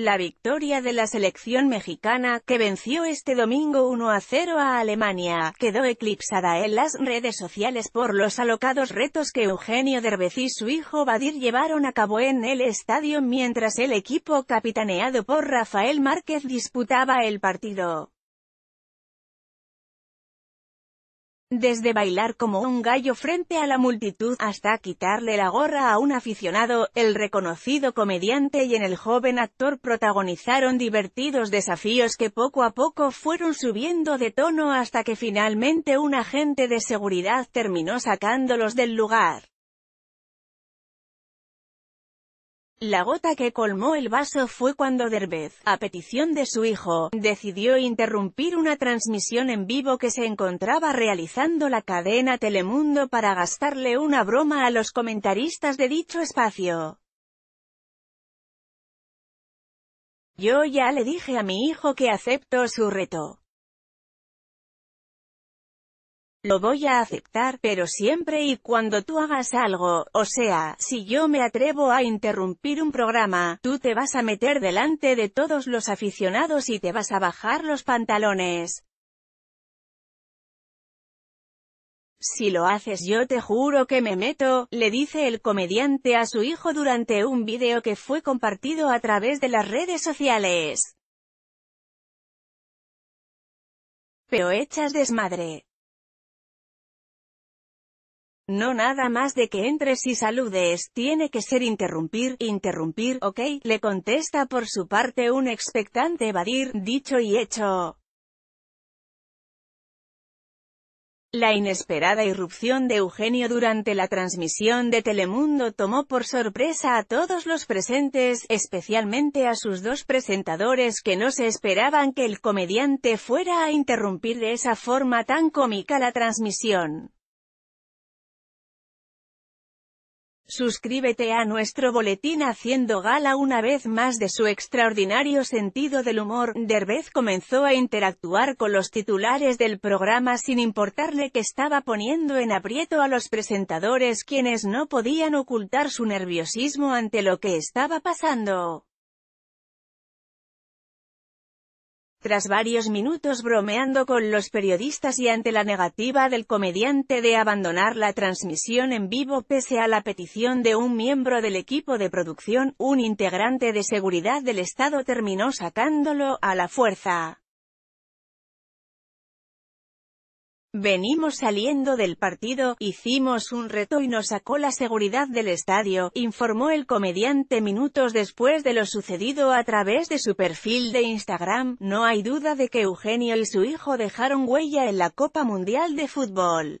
La victoria de la selección mexicana, que venció este domingo 1 a 0 a Alemania, quedó eclipsada en las redes sociales por los alocados retos que Eugenio Derbez y su hijo Badir llevaron a cabo en el estadio mientras el equipo capitaneado por Rafael Márquez disputaba el partido. Desde bailar como un gallo frente a la multitud, hasta quitarle la gorra a un aficionado, el reconocido comediante y en el joven actor protagonizaron divertidos desafíos que poco a poco fueron subiendo de tono hasta que finalmente un agente de seguridad terminó sacándolos del lugar. La gota que colmó el vaso fue cuando Derbez, a petición de su hijo, decidió interrumpir una transmisión en vivo que se encontraba realizando la cadena Telemundo para gastarle una broma a los comentaristas de dicho espacio. Yo ya le dije a mi hijo que acepto su reto. Lo voy a aceptar, pero siempre y cuando tú hagas algo, o sea, si yo me atrevo a interrumpir un programa, tú te vas a meter delante de todos los aficionados y te vas a bajar los pantalones. Si lo haces yo te juro que me meto, le dice el comediante a su hijo durante un vídeo que fue compartido a través de las redes sociales. Pero echas desmadre. No nada más de que entres y saludes, tiene que ser interrumpir, interrumpir, ok, le contesta por su parte un expectante evadir, dicho y hecho. La inesperada irrupción de Eugenio durante la transmisión de Telemundo tomó por sorpresa a todos los presentes, especialmente a sus dos presentadores que no se esperaban que el comediante fuera a interrumpir de esa forma tan cómica la transmisión. Suscríbete a nuestro boletín haciendo gala una vez más de su extraordinario sentido del humor. Derbez comenzó a interactuar con los titulares del programa sin importarle que estaba poniendo en aprieto a los presentadores quienes no podían ocultar su nerviosismo ante lo que estaba pasando. Tras varios minutos bromeando con los periodistas y ante la negativa del comediante de abandonar la transmisión en vivo pese a la petición de un miembro del equipo de producción, un integrante de seguridad del Estado terminó sacándolo a la fuerza. Venimos saliendo del partido, hicimos un reto y nos sacó la seguridad del estadio, informó el comediante minutos después de lo sucedido a través de su perfil de Instagram. No hay duda de que Eugenio y su hijo dejaron huella en la Copa Mundial de Fútbol.